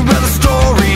about the story.